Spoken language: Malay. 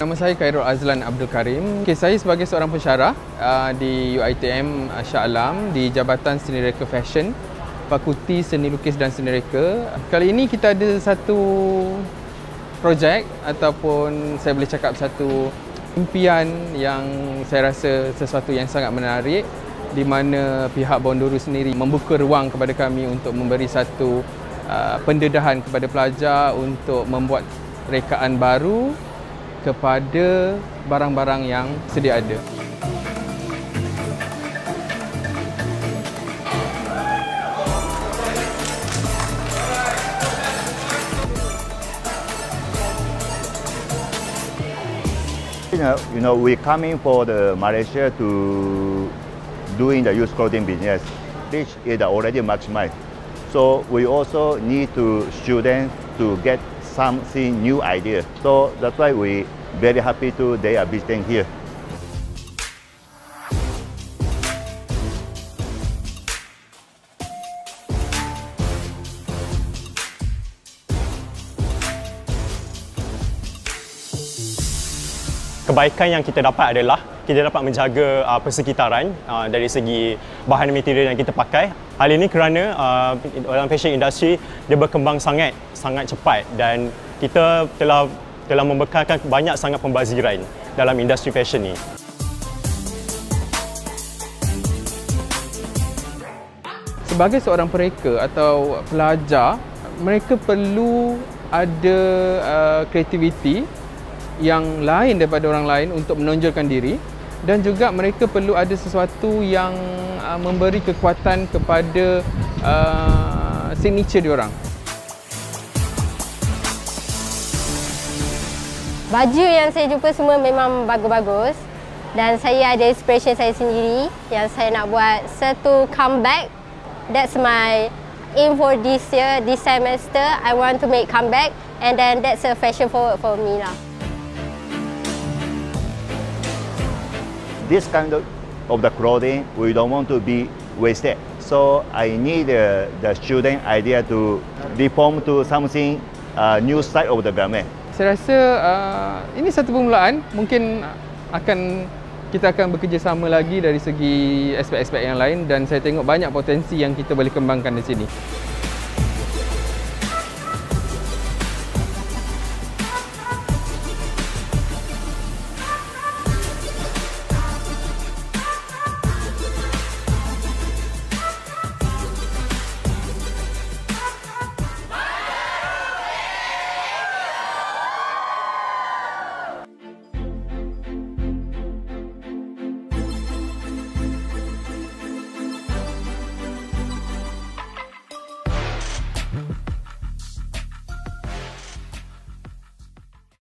Nama saya Khairul Azlan Abdul Karim. Okay, saya sebagai seorang pensyarah uh, di UiTM Shah Alam di Jabatan Seni Reka Fashion, Fakulti Seni Lukis dan Seni Reka. Kali ini kita ada satu projek ataupun saya boleh cakap satu impian yang saya rasa sesuatu yang sangat menarik di mana pihak Bonduru sendiri membuka ruang kepada kami untuk memberi satu uh, pendedahan kepada pelajar untuk membuat rekaan baru kepada barang-barang yang sedia ada. You know, you know, we coming for the Malaysia to doing the used clothing business. This is already maximized. So we also need to students to get something new idea. So that's why we very happy to they are visiting here. kebaikan yang kita dapat adalah kita dapat menjaga uh, persekitaran uh, dari segi bahan material yang kita pakai. Hal ini kerana uh, dalam fashion industry dia berkembang sangat sangat cepat dan kita telah telah membekalkan banyak sangat pembaziran dalam industri fashion ni. Sebagai seorang pereka atau pelajar, mereka perlu ada uh, kreativiti yang lain daripada orang lain untuk menonjolkan diri dan juga mereka perlu ada sesuatu yang uh, memberi kekuatan kepada uh, signature diorang. Baju yang saya jumpa semua memang bagus-bagus dan saya ada inspiration saya sendiri yang saya nak buat satu comeback. That's my aim for this year, this semester. I want to make comeback and then that's a fashion forward for me lah. this kind of, of the clothing, we don't want to be wasted. So I need uh, the student idea to reform to something uh, new style of the garment. Saya rasa uh, ini satu permulaan. Mungkin akan kita akan bekerjasama lagi dari segi aspek-aspek yang lain dan saya tengok banyak potensi yang kita boleh kembangkan di sini.